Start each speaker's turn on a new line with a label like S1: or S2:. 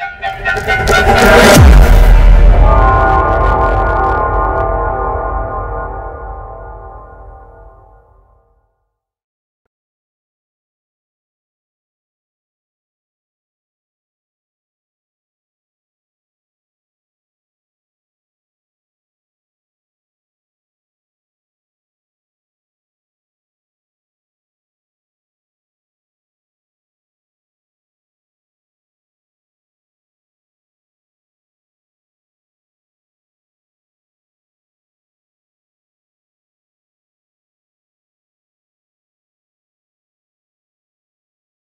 S1: Yeah, yeah, yeah.